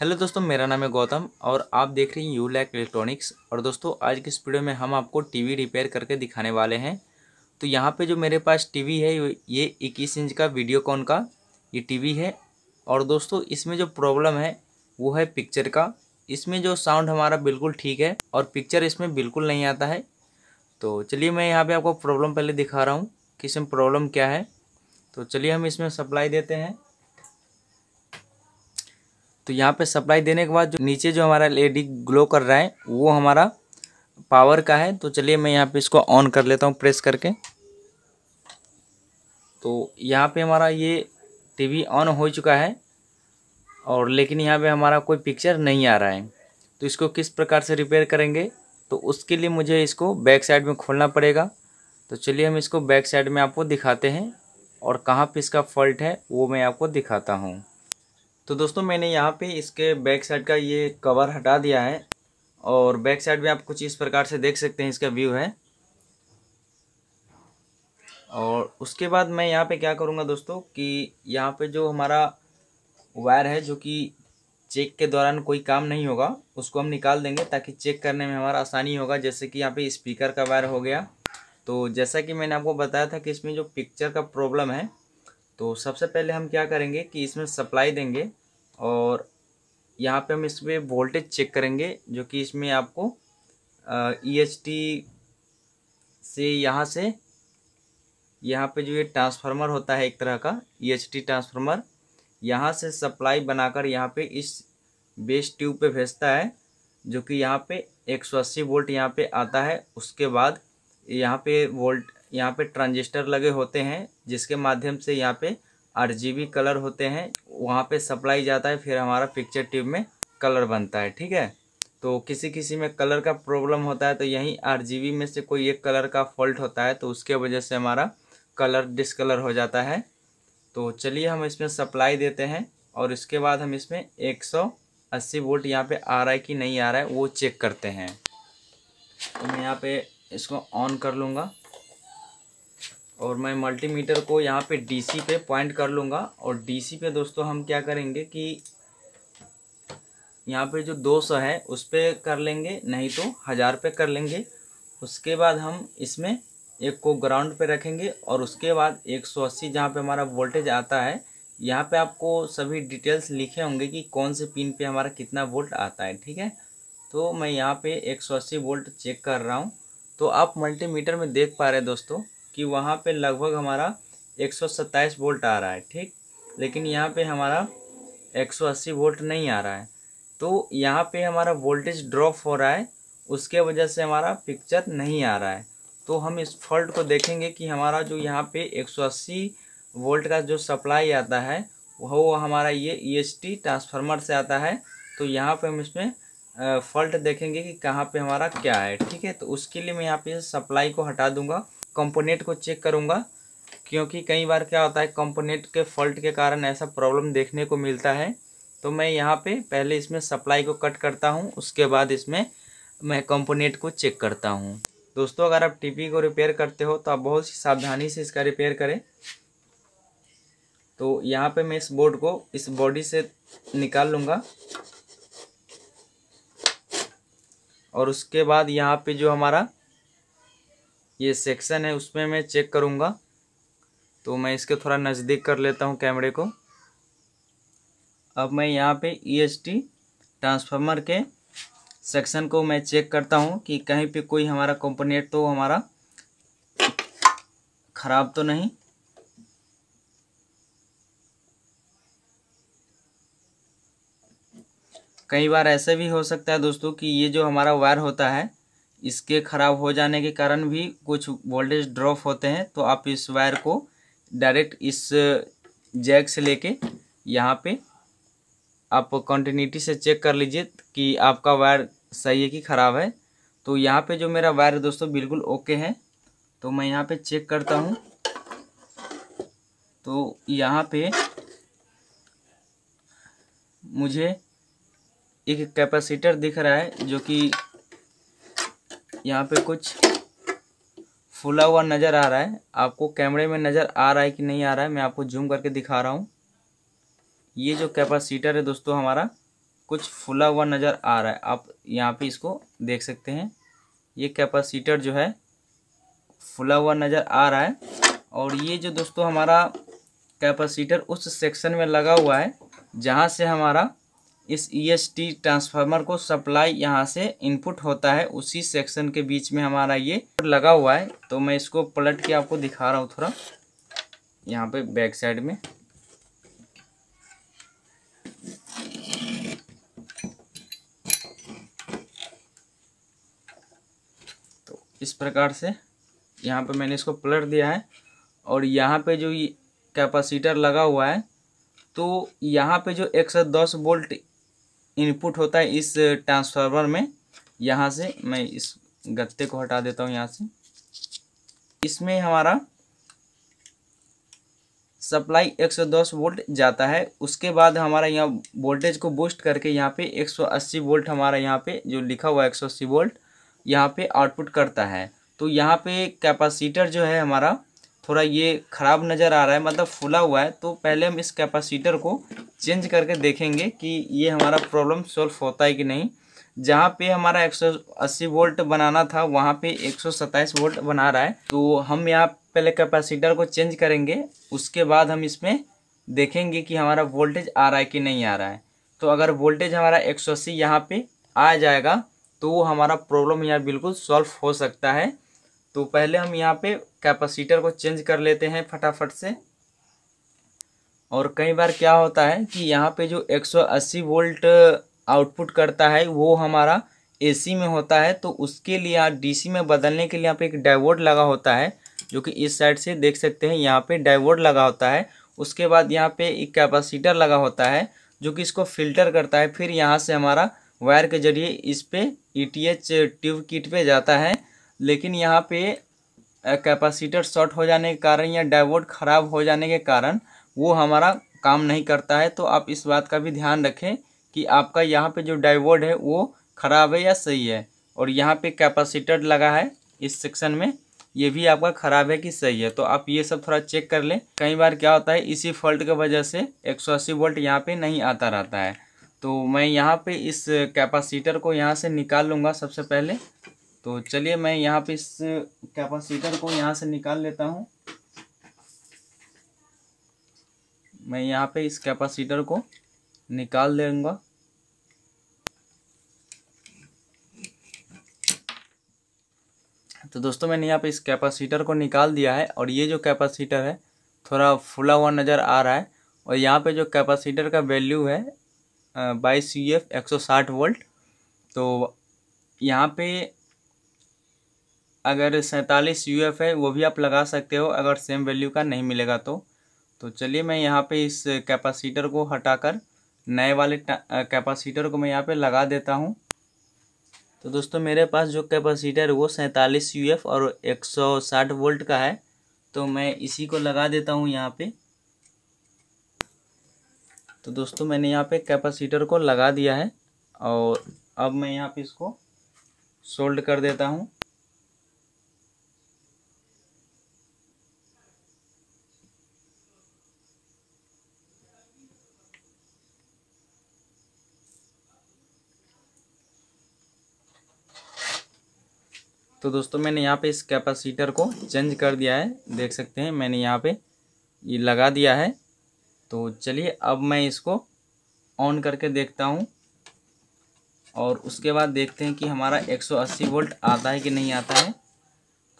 Hello दोस्तों, मेरा नाम है गौतम और आप देख रहे हैं यू लैक इलेक्ट्रॉनिक्स। और दोस्तों, आज की इस वीडियो में हम आपको टीवी रिपेयर करके दिखाने वाले हैं। तो यहाँ पे जो मेरे पास टीवी है, ये इक्कीस इंच का वीडियो वीडियोकॉन का ये टीवी है। और दोस्तों, इसमें जो प्रॉब्लम है, वो है पिक्चर का। इसमें जो साउंड हमारा बिल्कुल ठीक है और पिक्चर इसमें बिल्कुल नहीं आता है। तो चलिए मैं यहाँ पर आपको प्रॉब्लम पहले दिखा रहा हूँ कि इसमें प्रॉब्लम क्या है। तो चलिए हम इसमें सप्लाई देते हैं। तो यहाँ पे सप्लाई देने के बाद जो नीचे जो हमारा एलईडी ग्लो कर रहा है, वो हमारा पावर का है। तो चलिए मैं यहाँ पे इसको ऑन कर लेता हूँ प्रेस करके। तो यहाँ पे हमारा ये टीवी ऑन हो चुका है और लेकिन यहाँ पे हमारा कोई पिक्चर नहीं आ रहा है। तो इसको किस प्रकार से रिपेयर करेंगे? तो उसके लिए मुझे इसको बैक साइड में खोलना पड़ेगा। तो चलिए हम इसको बैक साइड में आपको दिखाते हैं और कहाँ पे इसका फॉल्ट है, वो मैं आपको दिखाता हूँ। तो दोस्तों मैंने यहाँ पे इसके बैक साइड का ये कवर हटा दिया है और बैक साइड में आप कुछ इस प्रकार से देख सकते हैं इसका व्यू है। और उसके बाद मैं यहाँ पे क्या करूँगा दोस्तों कि यहाँ पे जो हमारा वायर है जो कि चेक के दौरान कोई काम नहीं होगा, उसको हम निकाल देंगे ताकि चेक करने में हमारा आसानी होगा। जैसे कि यहाँ पे स्पीकर का वायर हो गया। तो जैसा कि मैंने आपको बताया था कि इसमें जो पिक्चर का प्रॉब्लम है तो सबसे पहले हम क्या करेंगे कि इसमें सप्लाई देंगे और यहाँ पे हम इस पर वोल्टेज चेक करेंगे, जो कि इसमें आपको ई एच टी से यहाँ से, यहाँ पे जो ये ट्रांसफार्मर होता है एक तरह का ई एच टी ट्रांसफार्मर यहाँ से सप्लाई बनाकर यहाँ पे इस बेस ट्यूब पे भेजता है, जो कि यहाँ पे 180 वोल्ट यहाँ पे आता है, उसके बाद यहाँ पे वोल्ट यहाँ पे ट्रांजिस्टर लगे होते हैं, जिसके माध्यम से यहाँ पे आरजीबी कलर होते हैं। वहाँ पे सप्लाई जाता है, फिर हमारा पिक्चर ट्यूब में कलर बनता है, ठीक है? तो किसी किसी में कलर का प्रॉब्लम होता है तो यहीं आर में से कोई एक कलर का फॉल्ट होता है तो उसके वजह से हमारा कलर डिसकलर हो जाता है। तो चलिए हम इसमें सप्लाई देते हैं, और इसके बाद हम इसमें 180 वोल्ट यहाँ पे आ रहा है कि नहीं आ रहा है, वो चेक करते हैं। तो मैं यहाँ पे इसको ऑन कर लूँगा। और मैं मल्टीमीटर को यहाँ पे डीसी पे पॉइंट कर लूँगा। और डीसी पे दोस्तों हम क्या करेंगे कि यहाँ पे जो दो सौ है, उस पर कर लेंगे, नहीं तो हज़ार पे कर लेंगे। उसके बाद हम इसमें एक को ग्राउंड पे रखेंगे और उसके बाद एक सौ अस्सी जहाँ पर हमारा वोल्टेज आता है, यहाँ पे आपको सभी डिटेल्स लिखे होंगे कि कौन से पिन पे हमारा कितना वोल्ट आता है, ठीक है? तो मैं यहाँ पे एक सौ अस्सी वोल्ट चेक कर रहा हूँ। तो आप मल्टीमीटर में देख पा रहे दोस्तों कि वहाँ पे लगभग हमारा एक सौ सत्ताईस वोल्ट आ रहा है, ठीक? लेकिन यहाँ पे हमारा एक सौ अस्सी वोल्ट नहीं आ रहा है। तो यहाँ पे हमारा वोल्टेज ड्रॉप हो रहा है, उसके वजह से हमारा पिक्चर नहीं आ रहा है। तो हम इस फॉल्ट को देखेंगे कि हमारा जो यहाँ पे 180 वोल्ट का जो सप्लाई आता है वह वो हमारा ये ई e ट्रांसफार्मर से आता है। तो यहाँ पे हम इसमें फॉल्ट देखेंगे कि कहाँ पे हमारा क्या है, ठीक है? तो उसके लिए मैं यहाँ पे सप्लाई को हटा दूँगा। कंपोनेंट को चेक करूँगा, क्योंकि कई बार क्या होता है कंपोनेंट के फॉल्ट के कारण ऐसा प्रॉब्लम देखने को मिलता है। तो मैं यहाँ पे पहले इसमें सप्लाई को कट करता हूँ, उसके बाद इसमें मैं कंपोनेंट को चेक करता हूँ। दोस्तों, अगर आप टीपी को रिपेयर करते हो तो आप बहुत ही सावधानी से इसका रिपेयर करें। तो यहाँ पे मैं इस बोर्ड को इस बॉडी से निकाल लूँगा। और उसके बाद यहाँ पे जो हमारा ये सेक्शन है, उसमें मैं चेक करूँगा। तो मैं इसके थोड़ा नज़दीक कर लेता हूँ कैमरे को। अब मैं यहाँ पे ई टी ट्रांसफार्मर के सेक्शन को मैं चेक करता हूँ कि कहीं पे कोई हमारा कंपोनेंट तो हमारा ख़राब तो नहीं। कई बार ऐसे भी हो सकता है दोस्तों कि ये जो हमारा वायर होता है इसके ख़राब हो जाने के कारण भी कुछ वोल्टेज ड्रॉप होते हैं तो आप इस वायर को डायरेक्ट इस जैक से लेके यहाँ पे आप कंटिन्यूटी से चेक कर लीजिए कि आपका वायर सही है कि ख़राब है। तो यहाँ पे जो मेरा वायर दोस्तों, बिल्कुल ओके है। तो मैं यहाँ पे चेक करता हूँ। तो यहाँ पे मुझे एक कैपेसिटर दिख रहा है, जो कि यहाँ पे कुछ फुला हुआ नज़र आ रहा है। आपको कैमरे में नज़र आ रहा है कि नहीं आ रहा है, मैं आपको जूम करके दिखा रहा हूँ। ये जो कैपेसिटर है दोस्तों हमारा, कुछ फुला हुआ नज़र आ रहा है। आप यहाँ पे इसको देख सकते हैं। ये कैपेसिटर जो है, फुला हुआ नज़र आ रहा है। और ये जो दोस्तों हमारा कैपेसिटर उस सेक्शन में लगा हुआ है, जहाँ से हमारा इस ई टी ट्रांसफार्मर को सप्लाई यहाँ से इनपुट होता है, उसी सेक्शन के बीच में हमारा ये लगा हुआ है। तो मैं इसको पलट के आपको दिखा रहा हूँ थोड़ा। यहाँ पे बैक साइड में। तो इस प्रकार से यहाँ पे मैंने इसको पलट दिया है। और यहाँ पे जो ये कैपेसिटर लगा हुआ है तो यहाँ पे जो 110 वोल्ट इनपुट होता है इस ट्रांसफार्मर में। यहाँ से मैं इस गत्ते को हटा देता हूँ यहाँ से। इसमें हमारा सप्लाई 110 वोल्ट जाता है। उसके बाद हमारा यहाँ वोल्टेज को बूस्ट करके यहाँ पे 180 वोल्ट हमारा यहाँ पे जो लिखा हुआ है 180 वोल्ट यहाँ पे आउटपुट करता है। तो यहाँ पे कैपेसिटर जो है हमारा थोड़ा ये ख़राब नज़र आ रहा है मतलब फूला हुआ है तो पहले हम इस कैपेसिटर को चेंज करके देखेंगे कि ये हमारा प्रॉब्लम सॉल्व होता है कि नहीं। जहाँ पे हमारा 180 वोल्ट बनाना था, वहाँ पे 127 वोल्ट बना रहा है। तो हम यहाँ पहले कैपेसिटर को चेंज करेंगे, उसके बाद हम इसमें देखेंगे कि हमारा वोल्टेज आ रहा है कि नहीं आ रहा है। तो अगर वोल्टेज हमारा 180 यहाँ पे आ जाएगा तो हमारा प्रॉब्लम यहाँ बिल्कुल सॉल्व हो सकता है। तो पहले हम यहाँ पे कैपेसिटर को चेंज कर लेते हैं फटाफट से। और कई बार क्या होता है कि यहाँ पे जो 180 वोल्ट आउटपुट करता है, वो हमारा एसी में होता है तो उसके लिए डीसी में बदलने के लिए यहाँ पे एक डाइवोर्ड लगा होता है, जो कि इस साइड से देख सकते हैं, यहाँ पे डाइवोड लगा होता है। उसके बाद यहाँ पे एक कैपेसिटर लगा होता है, जो कि इसको फ़िल्टर करता है, फिर यहाँ से हमारा वायर के ज़रिए इस पे ई ट्यूब किट पे जाता है। लेकिन यहाँ पे कैपेसिटर शॉर्ट हो जाने के कारण या डाइवोड ख़राब हो जाने के कारण वो हमारा काम नहीं करता है। तो आप इस बात का भी ध्यान रखें कि आपका यहाँ पे जो डाइवोड है वो ख़राब है या सही है। और यहाँ पे कैपेसिटर लगा है इस सेक्शन में, ये भी आपका ख़राब है कि सही है। तो आप ये सब थोड़ा चेक कर लें। कई बार क्या होता है, इसी फॉल्ट की वजह से 180 वोल्ट यहाँ पर नहीं आता रहता है। तो मैं यहाँ पे इस कैपेसिटर को यहाँ से निकाल लूँगा सबसे पहले। तो चलिए मैं यहाँ पे इस कैपेसिटर को यहाँ से निकाल लेता हूँ। मैं यहाँ पे इस कैपेसिटर को निकाल देंगे। तो दोस्तों, मैंने यहाँ पे इस कैपेसिटर को निकाल दिया है और ये जो कैपेसिटर है, थोड़ा फुला हुआ नज़र आ रहा है और यहाँ पे जो कैपेसिटर का वैल्यू है बाईस यू एफ़ एक सौ साठ वोल्ट तो यहाँ पे अगर सैंतालीस यू एफ़ है, वो भी आप लगा सकते हो अगर सेम वैल्यू का नहीं मिलेगा तो। तो चलिए मैं यहाँ पे इस कैपेसिटर को हटाकर, नए वाले कैपेसिटर को मैं यहाँ पे लगा देता हूँ। तो दोस्तों, मेरे पास जो कैपेसिटर वो सैंतालीस यू एफ़ और एक सौ साठ वोल्ट का है। तो मैं इसी को लगा देता हूँ यहाँ पे। तो दोस्तों, मैंने यहाँ पे कैपेसिटर को लगा दिया है और अब मैं यहाँ पे इसको सोल्ड कर देता हूँ। तो दोस्तों, मैंने यहाँ पे इस कैपेसिटर को चेंज कर दिया है। देख सकते हैं, मैंने यहाँ पे ये लगा दिया है। तो चलिए, अब मैं इसको ऑन करके देखता हूँ और उसके बाद देखते हैं कि हमारा 180 वोल्ट आता है कि नहीं आता है।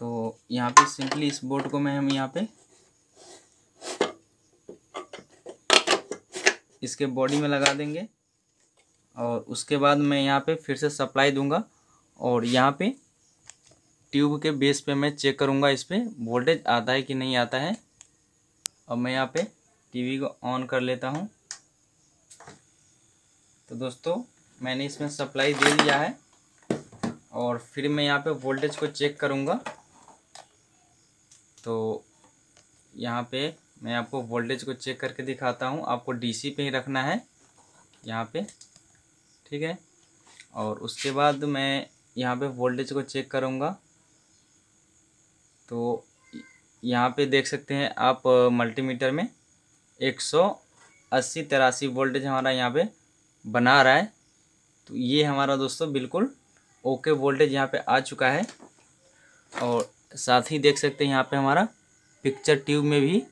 तो यहाँ पे सिंपली इस बोर्ड को मैं हम यहाँ पे इसके बॉडी में लगा देंगे और उसके बाद मैं यहाँ पे फिर से सप्लाई दूँगा और यहाँ पे ट्यूब के बेस पे मैं चेक करूँगा इस पर वोल्टेज आता है कि नहीं आता है। अब मैं यहाँ पे टीवी को ऑन कर लेता हूँ। तो दोस्तों, मैंने इसमें सप्लाई दे दिया है और फिर मैं यहाँ पे वोल्टेज को चेक करूँगा। तो यहाँ पे मैं आपको वोल्टेज को चेक करके दिखाता हूँ। आपको डीसी पे ही रखना है, यहाँ पे, ठीक है? और उसके बाद मैं यहाँ पे वोल्टेज को चेक करूँगा। तो यहाँ पे देख सकते हैं आप मल्टीमीटर में एक सौ अस्सी तिरासी वोल्टेज हमारा यहाँ पे बना रहा है। तो ये हमारा दोस्तों बिल्कुल ओके वोल्टेज यहाँ पे आ चुका है। और साथ ही देख सकते हैं यहाँ पे हमारा पिक्चर ट्यूब में भी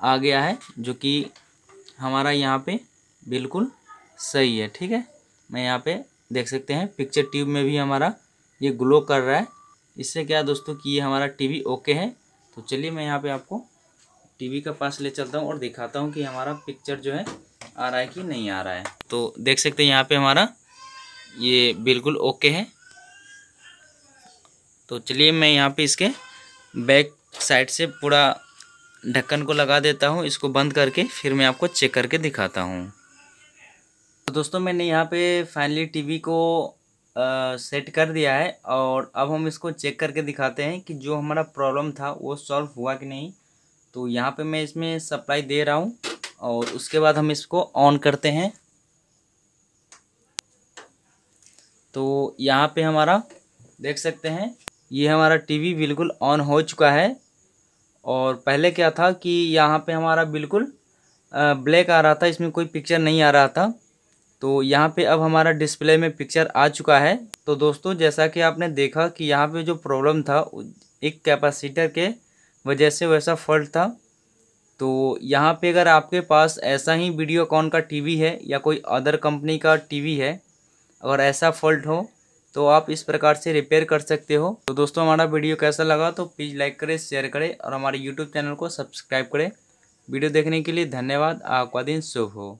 आ गया है, जो कि हमारा यहाँ पे बिल्कुल सही है, ठीक है? मैं यहाँ पे देख सकते हैं पिक्चर ट्यूब में भी हमारा ये ग्लो कर रहा है। इससे क्या दोस्तों कि ये हमारा टीवी ओके है। तो चलिए मैं यहाँ पे आपको टीवी का पास ले चलता हूँ और दिखाता हूँ कि हमारा पिक्चर जो है, आ रहा है कि नहीं आ रहा है। तो देख सकते हैं यहाँ पे हमारा ये बिल्कुल ओके है। तो चलिए मैं यहाँ पे इसके बैक साइड से पूरा ढक्कन को लगा देता हूँ, इसको बंद करके फिर मैं आपको चेक करके दिखाता हूँ। तो दोस्तों मैंने यहाँ पे फाइनली टीवी को सेट कर दिया है और अब हम इसको चेक करके दिखाते हैं कि जो हमारा प्रॉब्लम था वो सॉल्व हुआ कि नहीं। तो यहाँ पे मैं इसमें सप्लाई दे रहा हूँ और उसके बाद हम इसको ऑन करते हैं। तो यहाँ पे हमारा देख सकते हैं, ये हमारा टीवी बिल्कुल ऑन हो चुका है। और पहले क्या था कि यहाँ पे हमारा बिल्कुल ब्लैक आ रहा था, इसमें कोई पिक्चर नहीं आ रहा था। तो यहाँ पे अब हमारा डिस्प्ले में पिक्चर आ चुका है। तो दोस्तों, जैसा कि आपने देखा कि यहाँ पे जो प्रॉब्लम था एक कैपेसिटर के वजह से वैसा फॉल्ट था। तो यहाँ पे अगर आपके पास ऐसा ही वीडियो वीडियोकॉन का टीवी है या कोई अदर कंपनी का टीवी है, अगर ऐसा फॉल्ट हो तो आप इस प्रकार से रिपेयर कर सकते हो। तो दोस्तों, हमारा वीडियो कैसा लगा तो प्लीज़ लाइक करें शेयर करें और हमारे यूट्यूब चैनल को सब्सक्राइब करें। वीडियो देखने के लिए धन्यवाद। आपका दिन शुभ हो।